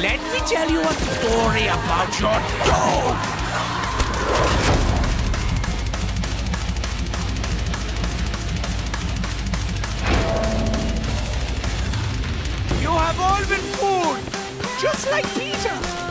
Let me tell you a story about your dog. You have all been fooled, just like Peter.